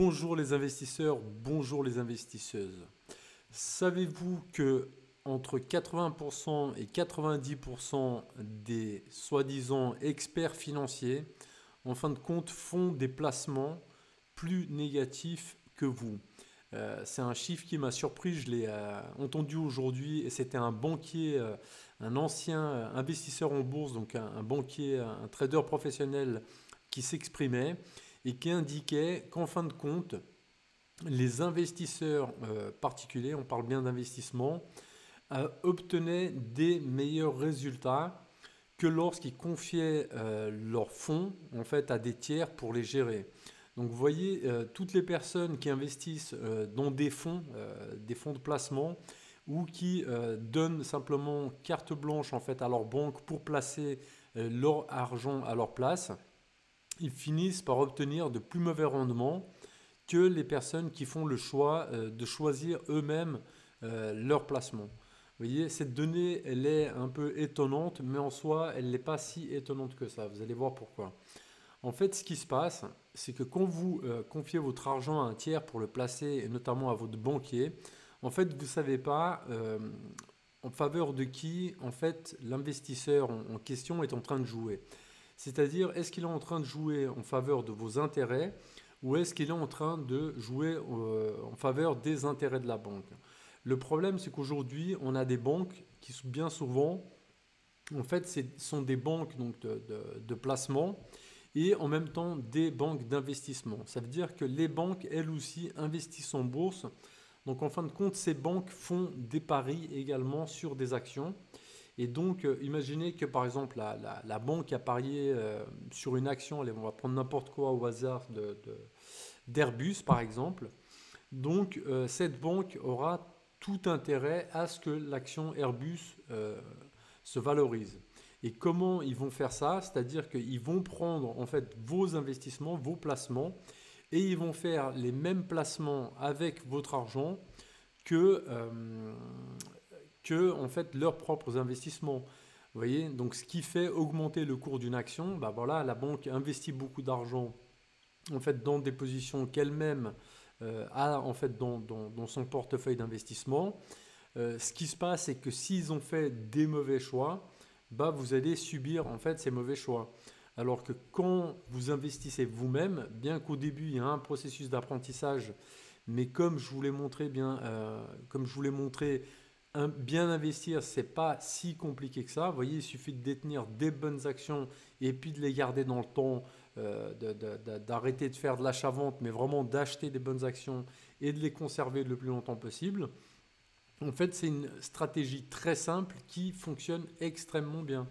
Bonjour les investisseurs, bonjour les investisseuses. Savez-vous que entre 80% et 90% des soi-disant experts financiers, en fin de compte, font des placements plus négatifs que vous? Euh, c'est un chiffre qui m'a surpris, je l'ai euh, entendu aujourd'hui et c'était un banquier, euh, un ancien investisseur en bourse, donc un banquier, un trader professionnel qui s'exprimait et qui indiquait qu'en fin de compte, les investisseurs euh, particuliers, on parle bien d'investissement, euh, obtenaient des meilleurs résultats que lorsqu'ils confiaient euh, leurs fonds en fait à des tiers pour les gérer. Donc vous voyez, toutes les personnes qui investissent dans des fonds, des fonds de placement, ou qui donnent simplement carte blanche en fait à leur banque pour placer leur argent à leur place, ils finissent par obtenir de plus mauvais rendements que les personnes qui font le choix euh, de choisir eux-mêmes euh, leur placement. Vous voyez, cette donnée, elle est un peu étonnante, mais en soi, elle n'est pas si étonnante que ça. Vous allez voir pourquoi. En fait, ce qui se passe, c'est que quand vous euh, confiez votre argent à un tiers pour le placer, et notamment à votre banquier, en fait, vous ne savez pas en faveur de qui, en fait, l'investisseur en question est en train de jouer. C'est-à-dire, est-ce qu'il est en train de jouer en faveur de vos intérêts ou est-ce qu'il est en train de jouer euh, en faveur des intérêts de la banque? Le problème, c'est qu'aujourd'hui, on a des banques qui, bien souvent, en fait, ce sont des banques de, placement et en même temps des banques d'investissement. Ça veut dire que les banques, elles aussi, investissent en bourse. Donc, en fin de compte, ces banques font des paris également sur des actions. Et donc, euh, imaginez que par exemple, la, banque a parié euh, sur une action, allez, on va prendre n'importe quoi au hasard d'Airbus, par exemple. Donc, euh, cette banque aura tout intérêt à ce que l'action Airbus se valorise. Et comment ils vont faire ça? C'est-à-dire qu'ils vont prendre en fait vos investissements, vos placements, et ils vont faire les mêmes placements avec votre argent que en fait leurs propres investissements. Voyez, donc ce qui fait augmenter le cours d'une action, bah voilà, la banque investit beaucoup d'argent en fait dans des positions qu'elle-même euh, a en fait dans, dans, son portefeuille d'investissement. Euh, ce qui se passe, c'est que s'ils ont fait des mauvais choix, bah vous allez subir en fait ces mauvais choix. Alors que quand vous investissez vous-même, bien qu'au début il y a un processus d'apprentissage, mais comme je vous l'ai montré bien, euh, comme je vous l'ai montré bien investir, c'est pas si compliqué que ça. Vous voyez, il suffit de détenir des bonnes actions et puis de les garder dans le temps, euh, d'arrêter de, faire de l'achat-vente, mais vraiment d'acheter des bonnes actions et de les conserver le plus longtemps possible. En fait, c'est une stratégie très simple qui fonctionne extrêmement bien.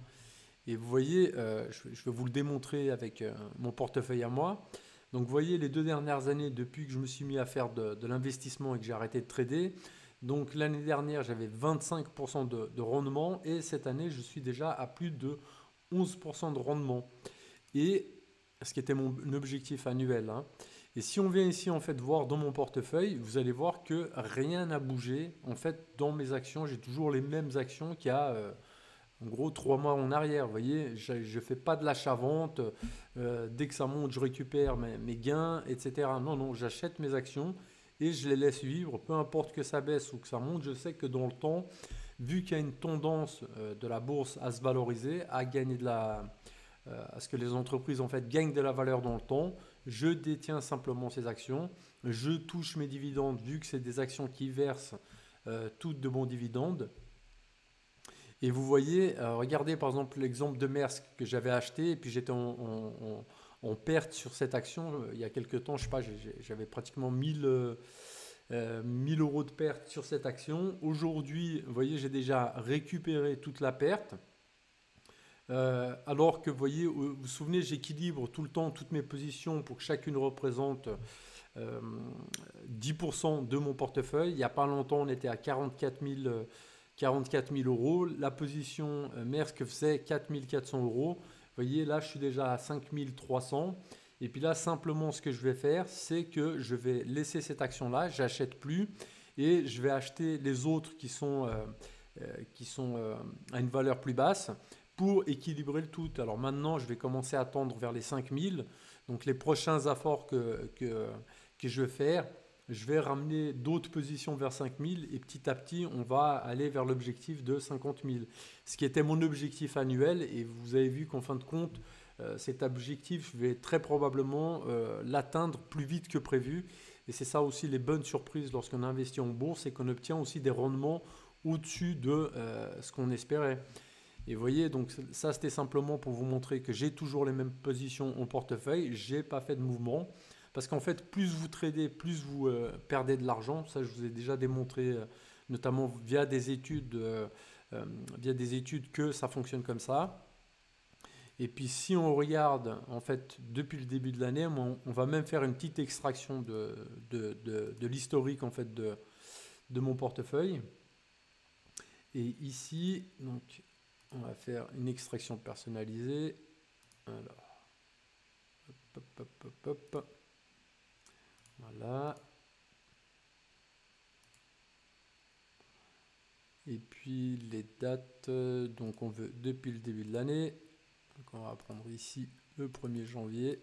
Et vous voyez, euh, je, vais vous le démontrer avec euh, mon portefeuille à moi. Donc, vous voyez, les deux dernières années, depuis que je me suis mis à faire de l'investissement et que j'ai arrêté de trader, donc l'année dernière, j'avais 25% de, rendement et cette année, je suis déjà à plus de 11% de rendement. Et ce qui était mon objectif annuel. Hein. Et si on vient ici en fait voir dans mon portefeuille, vous allez voir que rien n'a bougé. En fait, dans mes actions, j'ai toujours les mêmes actions qu'il y a euh, en gros trois mois en arrière. Vous voyez, je ne fais pas de l'achat-vente. Euh, dès que ça monte, je récupère mes, mes gains, etc. Non, non, j'achète mes actions et je les laisse vivre, peu importe que ça baisse ou que ça monte, je sais que dans le temps, vu qu'il y a une tendance euh, de la bourse à se valoriser, à gagner de la, euh, à ce que les entreprises en fait gagnent de la valeur dans le temps, je détiens simplement ces actions, je touche mes dividendes vu que c'est des actions qui versent euh, toutes de bons dividendes. Et vous voyez, regardez par exemple l'exemple de Maersk que j'avais acheté et puis j'étais en en perte sur cette action. Euh, il y a quelques temps, j'avais pratiquement 1000, euh, euh, euros de perte sur cette action. Aujourd'hui, vous voyez, j'ai déjà récupéré toute la perte. alors que, vous voyez, vous vous souvenez, j'équilibre tout le temps toutes mes positions pour que chacune représente 10% de mon portefeuille. Il n'y a pas longtemps, on était à 44 000, 44 000 euros. La position Maersk faisait 4 400 euros voyez, là, je suis déjà à 5300. Et puis là, simplement, ce que je vais faire, c'est que je vais laisser cette action-là, j'achète plus et je vais acheter les autres qui sont, euh, euh, qui sont euh, à une valeur plus basse pour équilibrer le tout. Alors maintenant, je vais commencer à tendre vers les 5000. Donc les prochains efforts que, que, que je vais faire, je vais ramener d'autres positions vers 5000 et petit à petit, on va aller vers l'objectif de 50 000. Ce qui était mon objectif annuel et vous avez vu qu'en fin de compte, euh, cet objectif, je vais très probablement euh, l'atteindre plus vite que prévu. Et c'est ça aussi les bonnes surprises lorsqu'on investit en bourse, c'est qu'on obtient aussi des rendements au-dessus de euh, ce qu'on espérait. Et vous voyez, donc ça c'était simplement pour vous montrer que j'ai toujours les mêmes positions en portefeuille, j'ai pas fait de mouvement. Parce qu'en fait, plus vous tradez, plus vous euh, perdez de l'argent. Ça, je vous ai déjà démontré, euh, notamment via des études, euh, via des études que ça fonctionne comme ça. Et puis, si on regarde, en fait, depuis le début de l'année, on, va même faire une petite extraction de, de, de, l'historique, en fait, de, de mon portefeuille. Et ici, donc, on va faire une extraction personnalisée. Alors, hop, hop, hop, hop. Voilà. Et puis les dates, donc on veut depuis le début de l'année. Donc on va prendre ici le 1er janvier.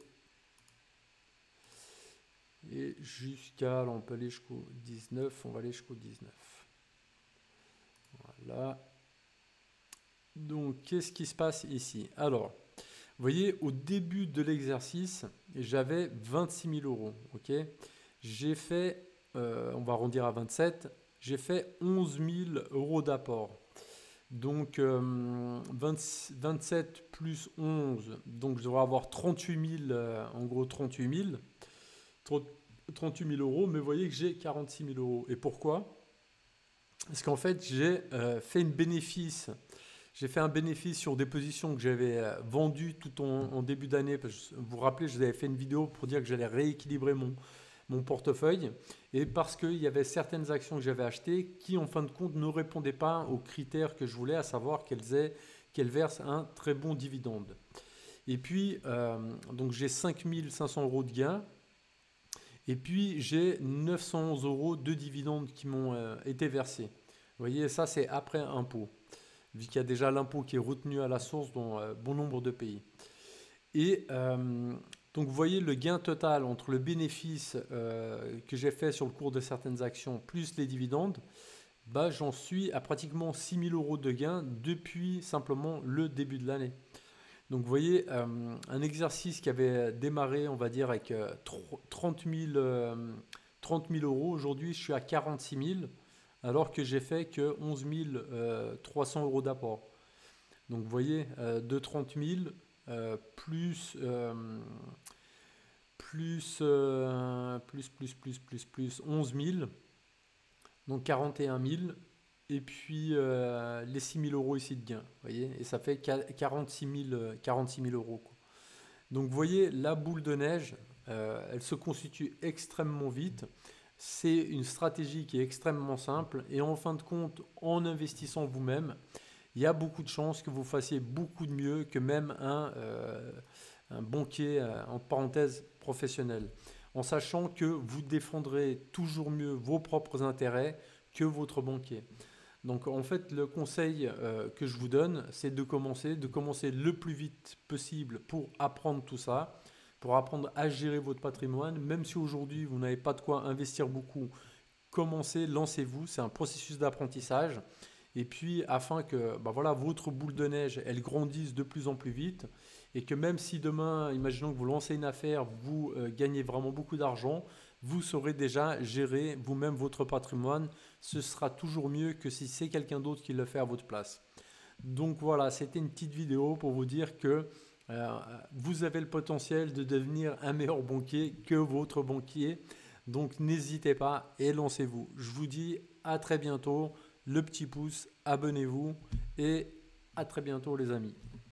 Et jusqu'à, on peut aller jusqu'au 19, on va aller jusqu'au 19. Voilà. Donc qu'est-ce qui se passe ici? Alors, vous voyez, au début de l'exercice, j'avais 26 000 euros. j'ai fait, euh, on va arrondir à 27, j'ai fait 11 000 euros d'apport. Donc 27 euh, plus 11, donc je devrais avoir 38 000, euh, en gros 38 000, 38 000 euros, mais vous voyez que j'ai 46 000 euros. Et pourquoi? Parce qu'en fait, j'ai fait une bénéfice j'ai fait un bénéfice sur des positions que j'avais euh, vendues tout en, début d'année. Vous vous rappelez, je vous avais fait une vidéo pour dire que j'allais rééquilibrer mon, mon portefeuille. Et parce qu'il y avait certaines actions que j'avais achetées qui, en fin de compte, ne répondaient pas aux critères que je voulais, à savoir qu'elles, qu'elles versent un très bon dividende. Et puis, euh, donc j'ai 5500 euros de gains. Et puis, j'ai 911 euros de dividendes qui m'ont euh, été versés. Vous voyez, ça, c'est après impôt vu qu'il y a déjà l'impôt qui est retenu à la source dans euh, bon nombre de pays. Et euh, donc vous voyez le gain total entre le bénéfice euh, que j'ai fait sur le cours de certaines actions plus les dividendes, bah, j'en suis à pratiquement 6 000 euros de gain depuis simplement le début de l'année. Donc vous voyez, un exercice qui avait démarré, on va dire, avec 30 000, 30 000 euros, aujourd'hui je suis à 46 000 alors que j'ai fait que 11 300 euh, euros d'apport. Donc vous voyez, euh, de 30 000 euh, plus, plus, plus, plus, plus, plus, plus 11 000, donc 41 000, et puis les 6 000 euros ici de gain, voyez, et ça fait 46 000, 46 000 euros. Donc vous voyez, la boule de neige, elle se constitue extrêmement vite. C'est une stratégie qui est extrêmement simple et en fin de compte, en investissant vous-même, il y a beaucoup de chances que vous fassiez beaucoup de mieux que même un, euh, banquier, euh, en parenthèse, professionnel. En sachant que vous défendrez toujours mieux vos propres intérêts que votre banquier. Donc en fait, le conseil euh, que je vous donne, c'est de commencer, de commencer le plus vite possible pour apprendre tout ça apprendre à gérer votre patrimoine. Même si aujourd'hui vous n'avez pas de quoi investir beaucoup, commencez, lancez-vous. C'est un processus d'apprentissage. Et puis afin que bah voilà, votre boule de neige, elle grandisse de plus en plus vite et que même si demain, imaginons que vous lancez une affaire, vous euh, gagnez vraiment beaucoup d'argent, vous saurez déjà gérer vous-même votre patrimoine. Ce sera toujours mieux que si c'est quelqu'un d'autre qui le fait à votre place. Donc voilà, c'était une petite vidéo pour vous dire que euh, vous avez le potentiel de devenir un meilleur banquier que votre banquier. Donc n'hésitez pas et lancez-vous. Je vous dis à très bientôt. Le petit pouce, abonnez-vous et à très bientôt les amis.